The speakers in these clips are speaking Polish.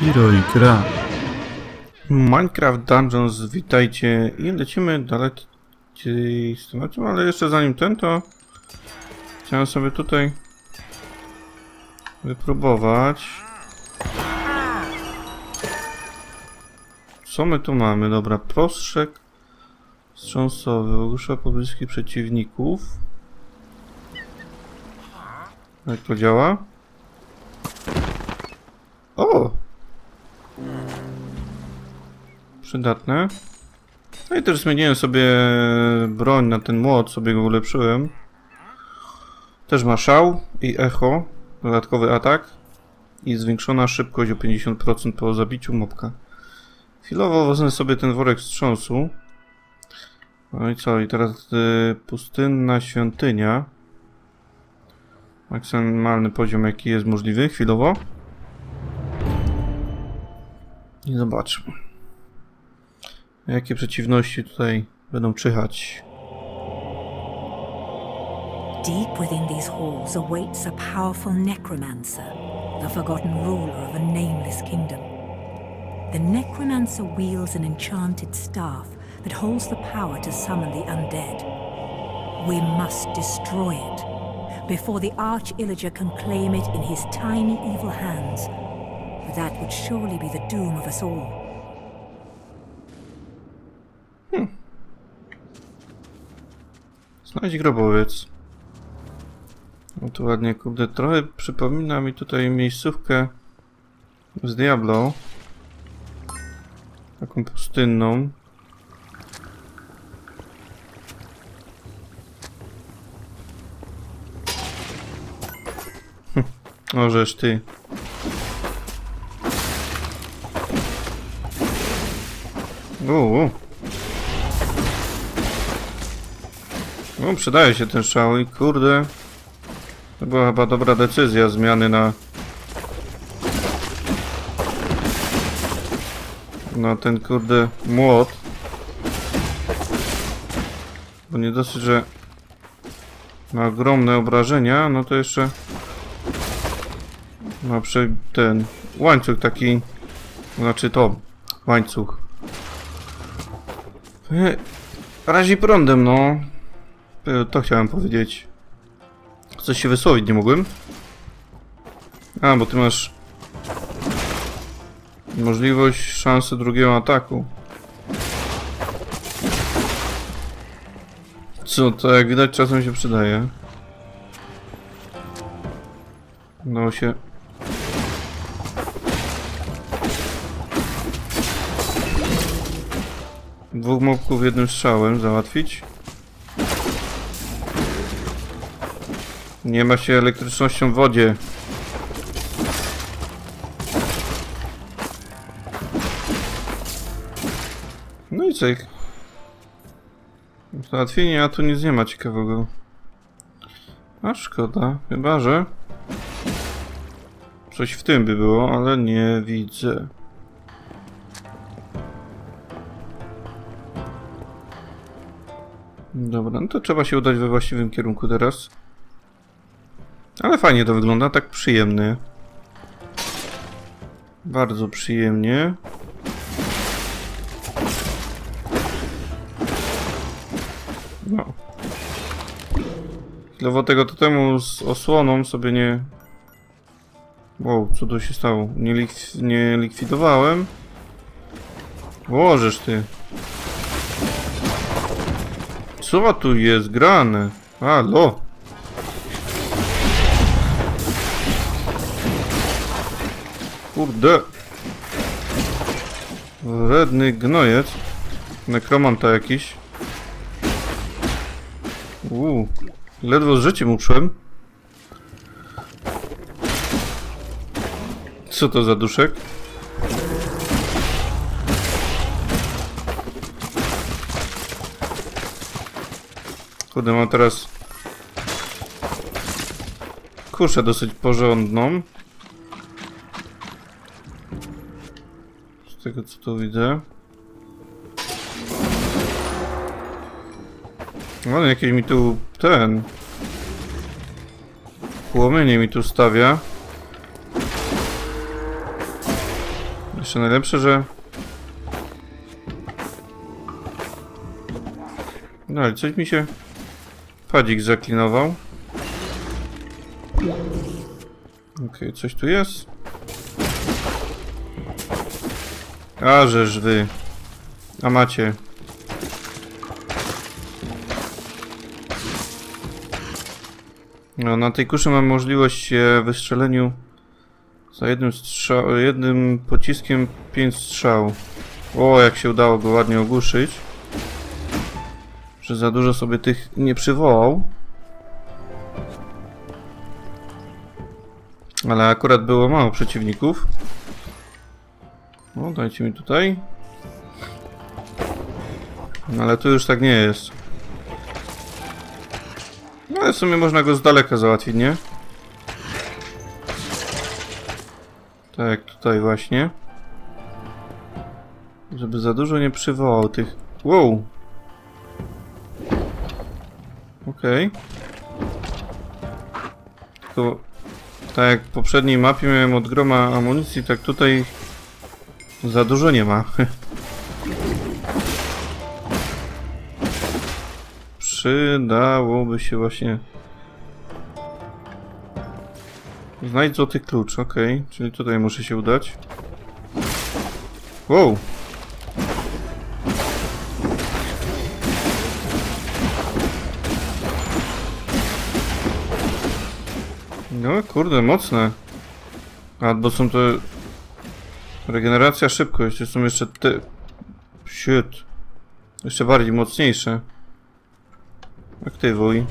Hero i gra. Minecraft Dungeons, witajcie i lecimy dalej strony, ale jeszcze zanim ten to chciałem sobie tutaj wypróbować co my tu mamy? Dobra, prostrzek wstrząsowy ogłusza pobliskich przeciwników jak to działa? O! Przydatne. No i też zmieniłem sobie broń na ten młot, sobie go ulepszyłem. Też ma szał i echo, dodatkowy atak i zwiększona szybkość o 50% po zabiciu mopka. Chwilowo wezmę sobie ten worek wstrząsu. No i co? I teraz y, pustynna świątynia. Maksymalny poziom jaki jest możliwy chwilowo. I zobaczmy. Jakie przeciwności tutaj będą czyhać. Deep within these halls awaits a powerful necromancer, the forgotten ruler of a nameless kingdom. The necromancer wields an enchanted staff that holds the power to summon the undead. We must destroy it before the arch-illager can claim it in his tiny evil hands. That would surely be the doom of us all. Znajdź grobowiec. No to ładnie, kurde, trochę przypomina mi tutaj miejscówkę z Diablo. Taką pustynną. Hm, Możesz ty. Uuu. No, przydaje się ten szał i kurde. To była chyba dobra decyzja zmiany na... Na ten kurde młot. Bo nie dosyć, że ma ogromne obrażenia, no to jeszcze ma prze... ten łańcuch taki, znaczy to, łańcuch. Razi prądem, no. E, To chciałem powiedzieć. Coś się wysłowić nie mogłem. A, bo ty masz możliwość szansy drugiego ataku. Co, to jak widać czasem się przydaje. Udało się dwóch mobków jednym strzałem załatwić. Nie ma się elektrycznością w wodzie. No i cyk. Załatwienie, a tu nic nie ma ciekawego. A szkoda, chyba że... Coś w tym by było, ale nie widzę. Dobra, no to trzeba się udać we właściwym kierunku teraz. Ale fajnie to wygląda, tak przyjemnie. Bardzo przyjemnie. No. Chwilowo tego totemu z osłoną sobie nie... Wow, co tu się stało? Nie, lik nie likwidowałem. Łożesz ty. Co tu jest grane? Halo? Kurde. Wredny gnojec. Nekromanta jakiś. Uuu. Ledwo z życiem uszłem. Co to za duszek? Kurde, mam teraz kuszę dosyć porządną. Tego co tu widzę. No, jakieś mi tu ten Płomienie mi tu stawia. Jeszcze najlepsze, że... No ale coś mi się... Padzik zaklinował. Okej, coś tu jest? A, żeż wy. A macie. No, na tej kuszy mam możliwość e, wystrzeleniu za jednym strzał, jednym pociskiem 5 strzał. O, jak się udało go ładnie ogłuszyć. Że za dużo sobie tych nie przywołał. Ale akurat było mało przeciwników. No, dajcie mi tutaj. No, ale tu już tak nie jest. No, ale w sumie można go z daleka załatwić, nie? Tak, tutaj właśnie. Żeby za dużo nie przywołał tych... Wow! Okej. Tylko... Tak jak w poprzedniej mapie miałem od groma amunicji, tak tutaj... Za dużo nie ma. Przydałoby się właśnie... Znajdź złoty klucz, okej. Czyli tutaj muszę się udać. Wow! No kurde, mocne. A, bo są to... Regeneracja, szybkość. To są jeszcze te... Shit. Jeszcze bardziej mocniejsze. Aktywuj.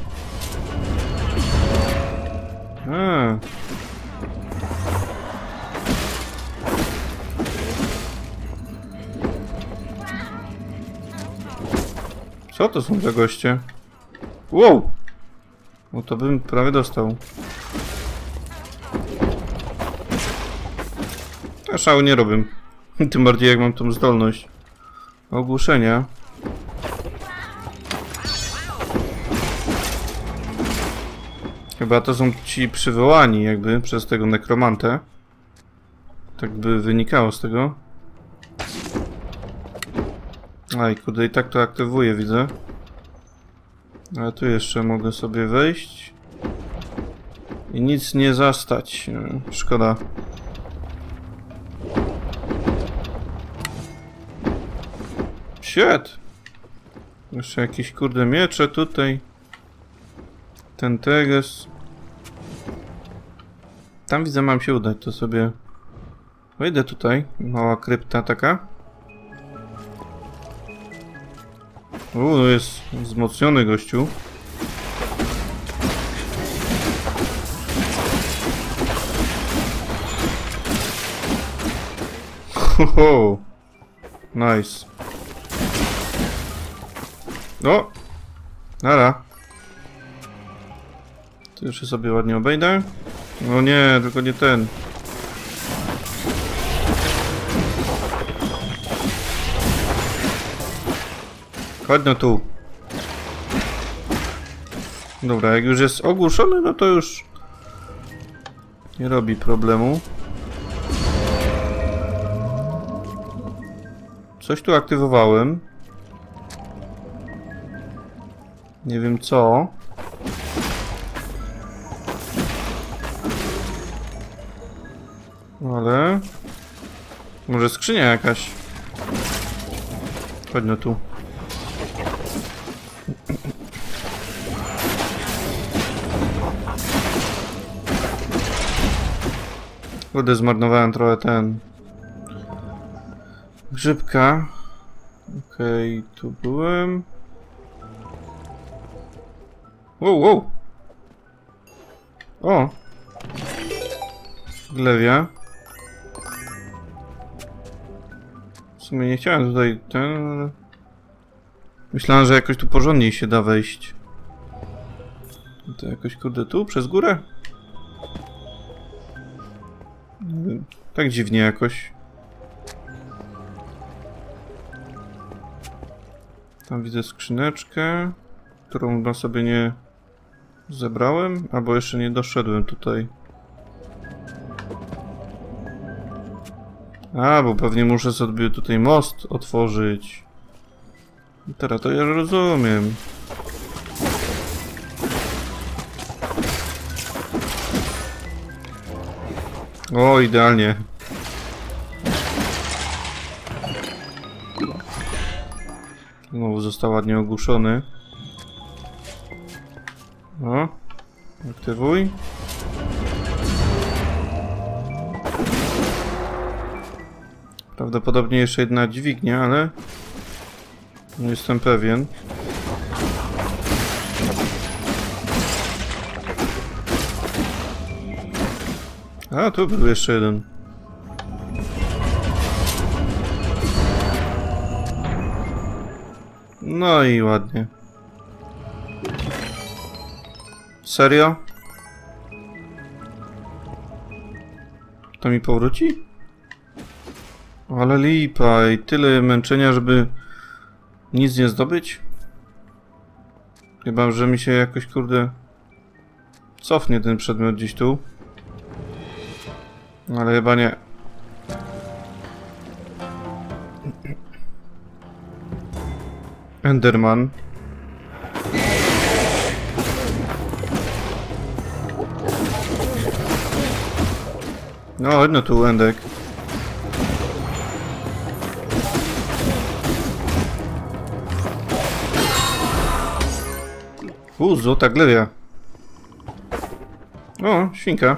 A. Co to są za goście? Wow! No to bym prawie dostał. Ja szału nie robię. Tym bardziej jak mam tą zdolność ogłuszenia. Chyba to są ci przywołani jakby przez tego nekromantę. Tak by wynikało z tego. Aj, kurde, i tak to aktywuję, widzę. Ale tu jeszcze mogę sobie wejść. I nic nie zastać. Szkoda. Shit! Jeszcze jakieś kurde miecze tutaj. Ten teges. Tam widzę, mam się udać, to sobie wejdę tutaj. Mała krypta taka. U, jest wzmocniony gościu. Ho, ho. Nice. O! Nara. Tu jeszcze sobie ładnie obejdę. No nie, tylko nie ten. Chodź no tu. Dobra, jak już jest ogłuszony, no to już nie robi problemu. Coś tu aktywowałem. Nie wiem co. Ale... Może skrzynia jakaś. Chodź no tu. Kurde, zmarnowałem trochę ten... Grzybka. Okej, okay, tu byłem. Wow, wow! O! Glewia. W sumie nie chciałem tutaj ten... ale Myślałem, że jakoś tu porządniej się da wejść. To jakoś kurde tu, przez górę? Nie wiem, Tak dziwnie jakoś. Tam widzę skrzyneczkę, którą chyba sobie nie zebrałem, albo jeszcze nie doszedłem tutaj. A, bo pewnie muszę sobie tutaj most otworzyć. I Teraz to ja rozumiem. O, idealnie. Znowu został ładnie ogłuszony. O, aktywuj. Prawdopodobnie jeszcze jedna dźwignia, ale nie jestem pewien. A, tu był jeszcze jeden. No i ładnie. Serio? To mi powróci? Ale lipa i tyle męczenia, żeby nic nie zdobyć? Chyba, że mi się jakoś kurde cofnie ten przedmiot gdzieś tu. Ale chyba nie. Enderman. No, chodź no tu, Endek. U, złota gleria. O, świnka.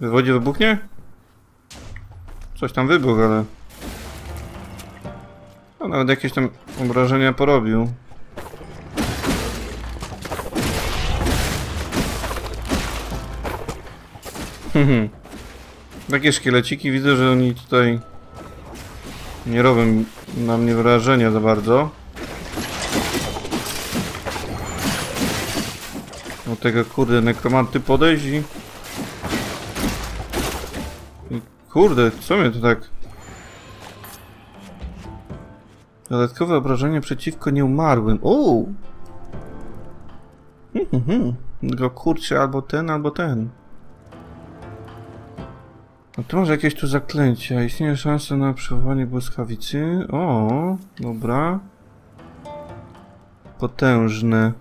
W wodzie wybuchnie? Coś tam wybuchł, ale... No, nawet jakieś tam obrażenia porobił. Mhm. Takie szkieleciki widzę, że oni tutaj nie robią na mnie wrażenia za bardzo. Do tego kurde nekromanty podejść i... Kurde, co mnie to tak... Dodatkowe obrażenie przeciwko nieumarłym. O! Hmm, hmm, hmm. Tylko kurczę, albo ten, albo ten. A tu może jakieś tu zaklęcia. Istnieje szansa na przechowanie błyskawicy. O, dobra. Potężne.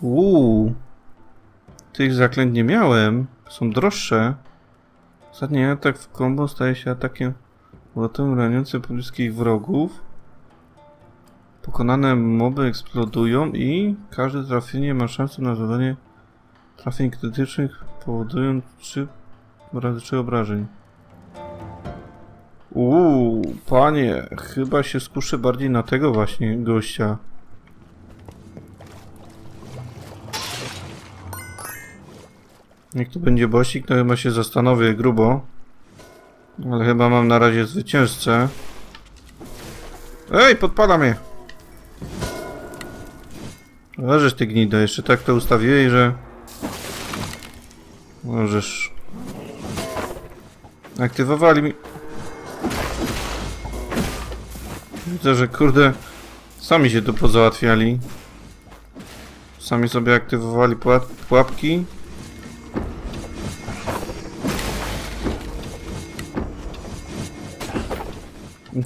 Uuu. Tych zaklęć nie miałem. Są droższe. Ostatni atak w combo staje się atakiem łotem raniącym pobliskich wrogów. Pokonane moby eksplodują i każde trafienie ma szansę na zadanie trafień krytycznych powodując 3 razy 3 obrażeń. Uuu, panie, chyba się skuszę bardziej na tego właśnie gościa. Jak to będzie bosik, to chyba się zastanowię grubo. Ale chyba mam na razie zwycięzcę. Ej, podpada mnie! Leżysz ty gnido, jeszcze tak to ustawiłeś, że... Możesz... Aktywowali mi... Widzę, że kurde... Sami się tu pozałatwiali. Sami sobie aktywowali pułap pułapki.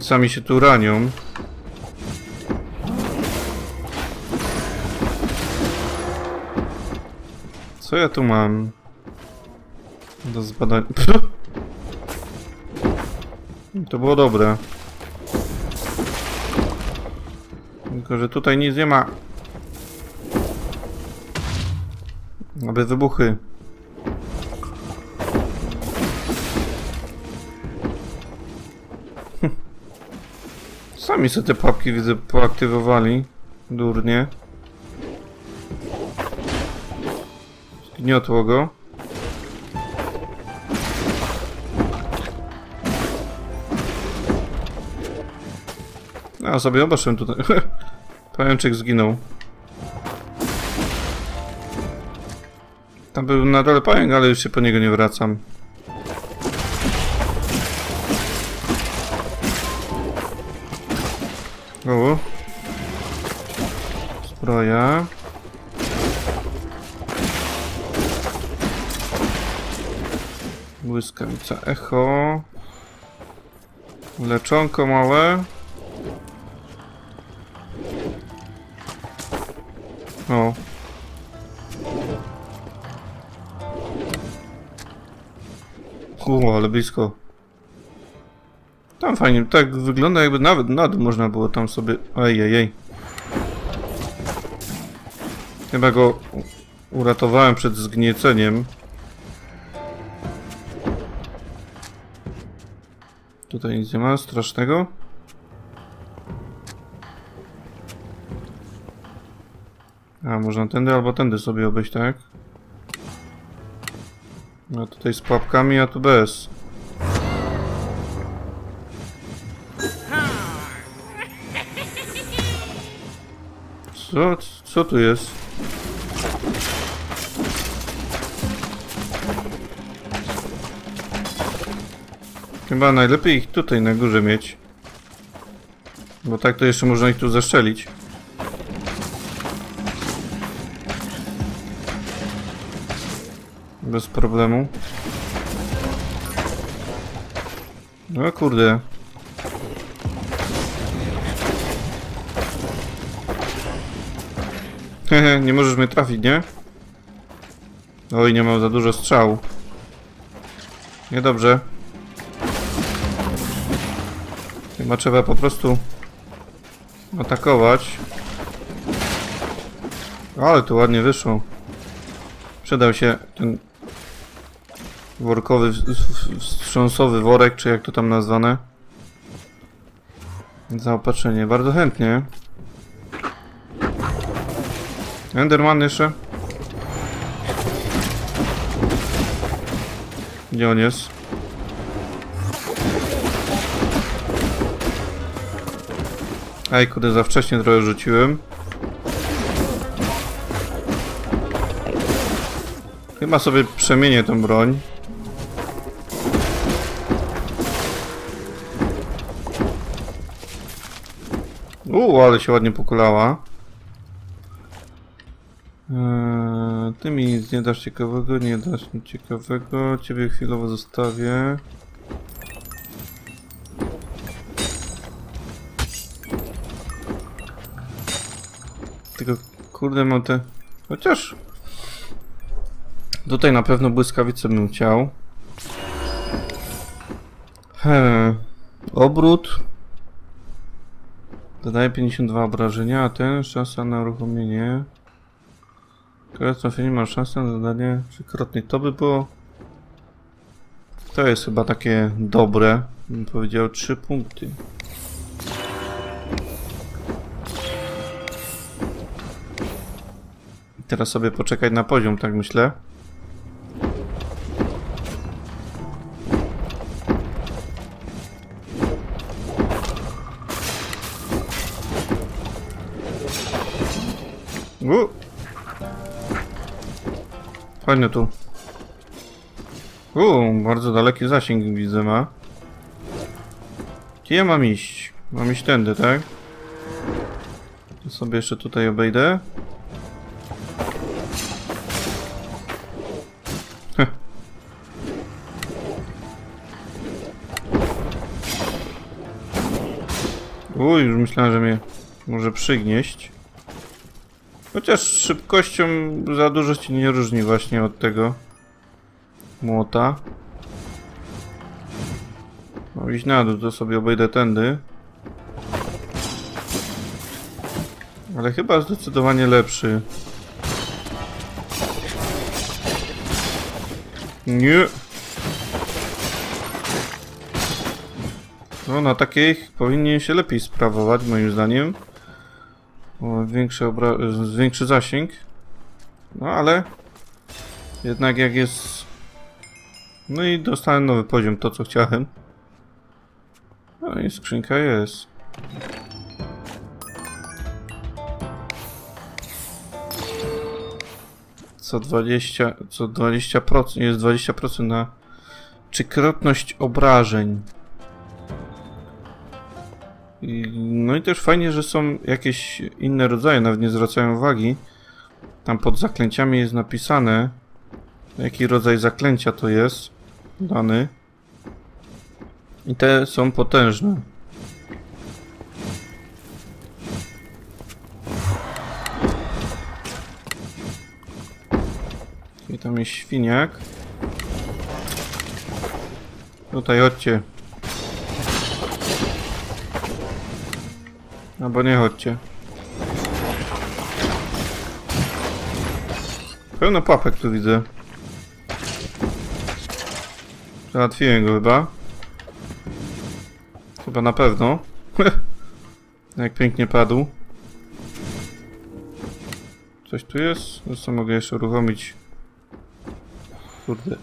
Sami się tu ranią. Co ja tu mam? Do zbadania. To było dobre. Tylko, że tutaj nic nie ma. Aby wybuchy. Sami sobie te pułapki widzę poaktywowali. Durnie. Zgniotło go. A sobie obeszłem tutaj. Pajączek zginął. Tam był na dole pająk, ale już się po niego nie wracam. O. Zbroja. Błyskawica echo. Leczonko małe. O. Kurwa, ale blisko. Tam fajnie, tak wygląda jakby nawet na dół można było tam sobie... Ejejej. Chyba go uratowałem przed zgnieceniem. Tutaj nic nie ma strasznego. A, można tędy albo tędy sobie obejść, tak? No tutaj z pułapkami, a tu bez. Co? Co tu jest? Chyba najlepiej ich tutaj na górze mieć. Bo tak to jeszcze można ich tu zaszczelić. Bez problemu. No kurde. Hehe, nie możesz mnie trafić, nie? Oj, nie mam za dużo strzału. Niedobrze. Chyba trzeba po prostu atakować. Ale to ładnie wyszło. Przydał się ten workowy, wstrząsowy worek, czy jak to tam nazwane. Zaopatrzenie, bardzo chętnie. Enderman jeszcze. Gdzie on jest? Ej, kurde, za wcześnie trochę rzuciłem. Chyba sobie przemienię tą broń. Uuu, ale się ładnie pokulała. Eee, ty mi nic nie dasz ciekawego, nie dasz nic ciekawego. Ciebie chwilowo zostawię. Tylko kurde mam te... Chociaż... Tutaj na pewno błyskawicę bym chciał. He, obrót. Dodaje 52 obrażenia, a ten szansa na uruchomienie. Teraz trafienie ma szansę na dodanie trzykrotnie. To by było... To jest chyba takie dobre. Bym powiedział 3 punkty. Teraz sobie poczekać na poziom, tak myślę. Fajnie tu. U, bardzo daleki zasięg widzę ma. Gdzie ja mam iść? Mam iść tędy, tak? To sobie jeszcze tutaj obejdę. Heh. Uj, już myślałem, że mnie może przygnieść. Chociaż szybkością za dużo ci nie różni właśnie od tego młota. No iść na dół, to sobie obejdę tędy. Ale chyba zdecydowanie lepszy. Nie. No na takich powinien się lepiej sprawować moim zdaniem. Większy, większy zasięg. No ale jednak jak jest... No i dostałem nowy poziom, to co chciałem. No i skrzynka jest. Co 20, co 20%, jest 20% na trzykrotność obrażeń. No i też fajnie, że są jakieś inne rodzaje, nawet nie zwracają uwagi. Tam pod zaklęciami jest napisane, jaki rodzaj zaklęcia to jest. dany. I te są potężne. I tam jest świniak. Tutaj chodźcie. Albo nie chodźcie. Pełno papek tu widzę. Załatwiłem go chyba. Chyba na pewno. Jak pięknie padł. Coś tu jest? Co mogę jeszcze uruchomić? Kurde.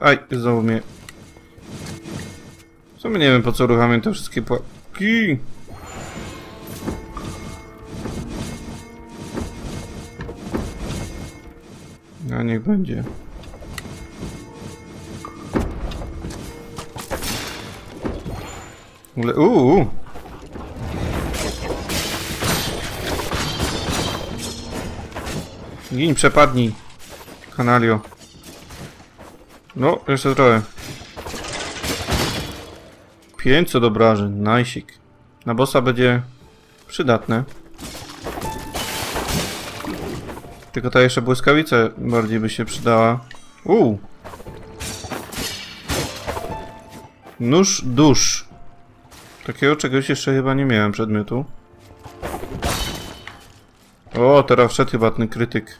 Aj, znowu mnie. W sumie nie wiem po co uruchamiam te wszystkie płatki. A niech będzie. Ogóle, uuu. Gin, przepadnij. Kanalio. No, jeszcze trochę. 500 obrażeń, najsik. Na bossa będzie przydatne. Tylko ta jeszcze błyskawica bardziej by się przydała. Uuu. Nóż dusz. Takiego czegoś jeszcze chyba nie miałem przedmiotu. O, teraz wszedł chyba ten krytyk.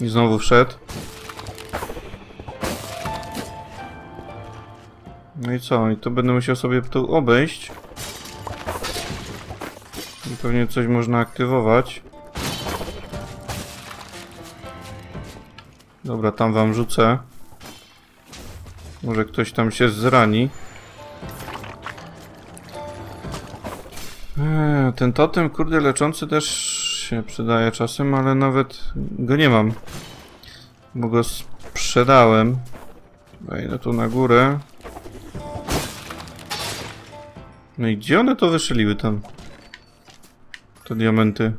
I znowu wszedł. No i co? I to będę musiał sobie tu obejść. Pewnie coś można aktywować. Dobra, tam wam rzucę. Może ktoś tam się zrani. Eee, ten totem, kurde, leczący też się przydaje czasem, ale nawet go nie mam. Bo go sprzedałem. Wejdę tu na górę. No i gdzie one to wyszyliły tam? Te diamenty.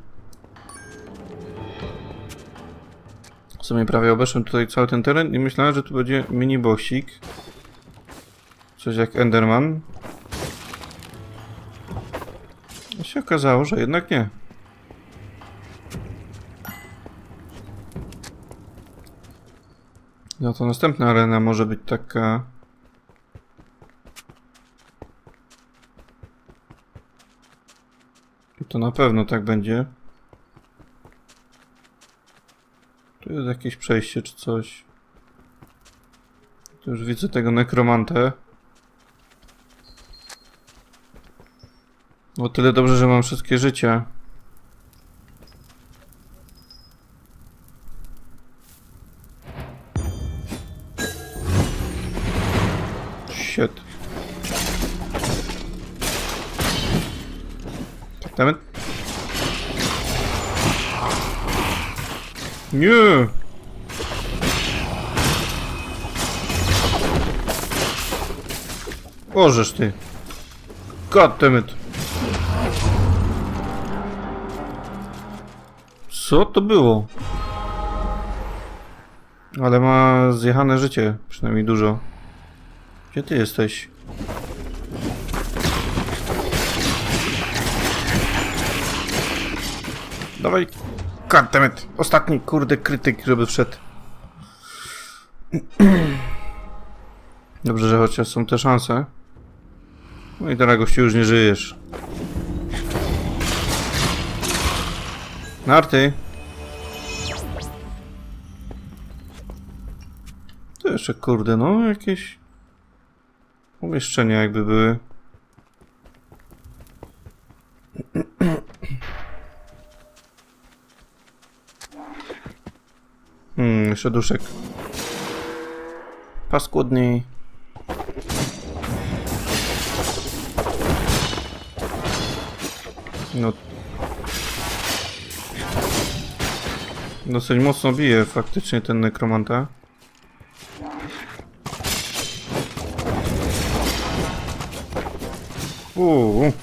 W sumie prawie obeszłem tutaj cały ten teren i myślałem, że tu będzie mini bossik. Coś jak Enderman. A się okazało, że jednak nie. No to następna arena może być taka... To na pewno tak będzie. Tu jest jakieś przejście czy coś. Tu już widzę tego nekromantę. O tyle dobrze, że mam wszystkie życia. Nie. Ożesz ty. God damn it. Co to było? Ale ma zjechane życie, przynajmniej dużo. Gdzie ty jesteś? Dawaj. Goddammit. Ostatni, kurde, krytyk, żeby wszedł. Dobrze, że chociaż są te szanse. No i teraz gościu już nie żyjesz. Narty. To jeszcze, kurde, no jakieś umieszczenia jakby były. Hmm, jeszcze duszek. Paskudny. No. Dosyć mocno bije faktycznie ten nekromanta. Uuu.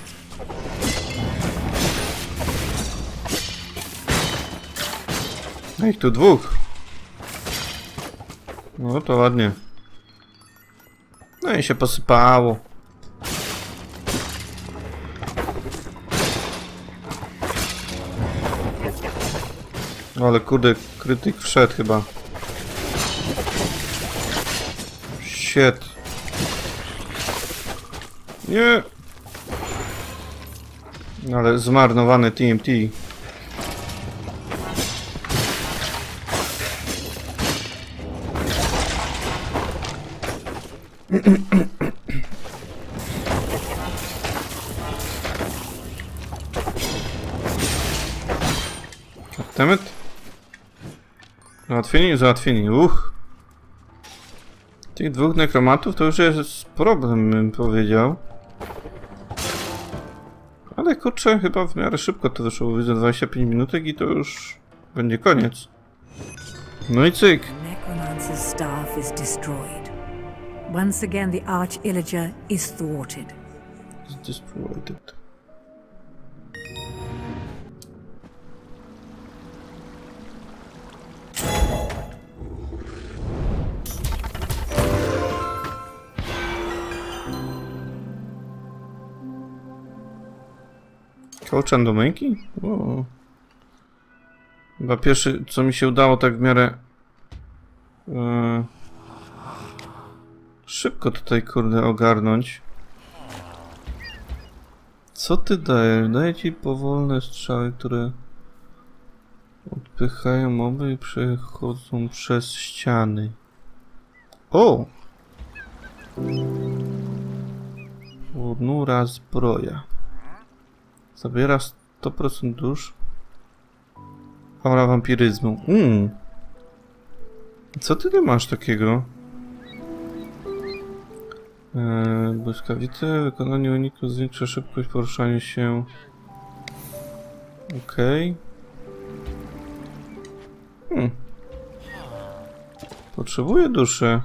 No ich tu dwóch. No to ładnie. No i się posypało. Ale kurde, krytyk wszedł chyba. Shit. Nie. Ale zmarnowany TMT. Załatwieni? Załatwieni. Uch. Tych dwóch nekromatów to już jest problem, bym powiedział. Ale kurczę, chyba w miarę szybko to wyszło. Widzę 25 minutek i to już będzie koniec. No i cyk. Necromancer's staff is destroyed. Once again, the Arch Illager is thwarted. Destroyed. Kołczan do męki? O. Chyba pierwszy, co mi się udało tak w miarę... e, szybko tutaj, kurde, ogarnąć. Co ty dajesz? Daję ci powolne strzały, które odpychają moby i przechodzą przez ściany. O! Ponura zbroja. Zabiera 100% dusz. Aura wampiryzmu. Mm. Co ty tu masz takiego? Eee, błyskawice, wykonanie uniku zwiększa szybkość poruszania się. Okej. Hmm. Potrzebuję duszy.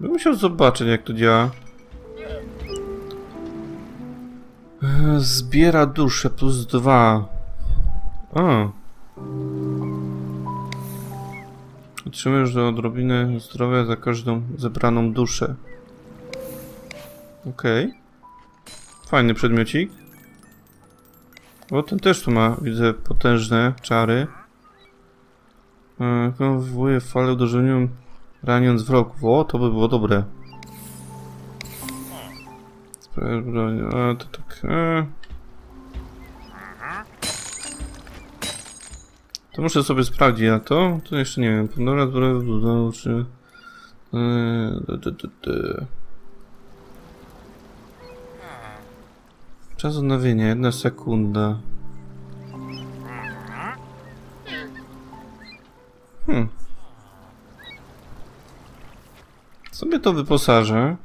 Bym musiał zobaczyć jak to działa. Zbiera duszę plus dwa. A. Otrzymujesz do odrobiny zdrowia za każdą zebraną duszę. Okej. Fajny przedmiocik. O, ten też tu ma, widzę, potężne czary. E, Wywołuje falę uderzenią raniąc wrogów. O, to by było dobre. A, to tak. E. To muszę sobie sprawdzić, a to? To jeszcze nie wiem. Pandora zbroja czy... D, d, d. Czas odnowienia, jedna sekunda. Hmm. Sobie to wyposażę.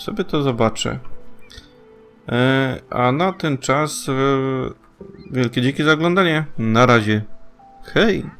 Sobie to zobaczę. E, a na ten czas e, wielkie dzięki za oglądanie. Na razie. Hej!